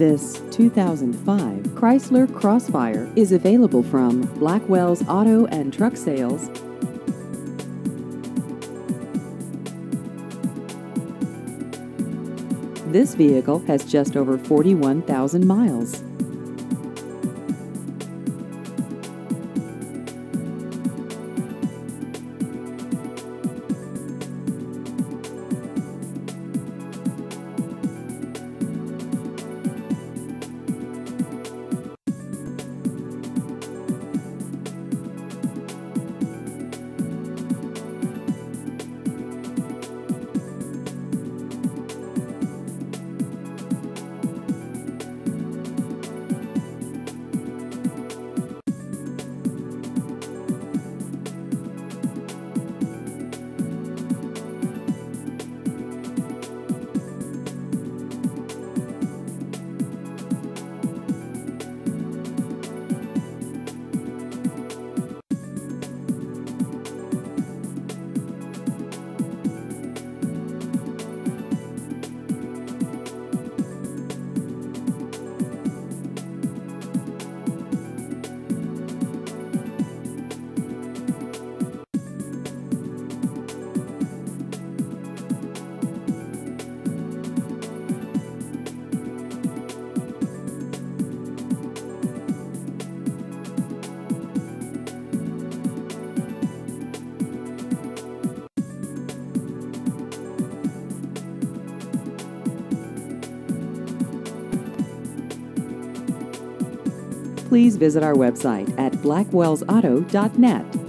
This 2005 Chrysler Crossfire is available from Blackwell's Auto and Truck Sales. This vehicle has just over 41,000 miles. Please visit our website at blackwellsauto.net.